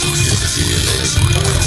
Yes, feel it.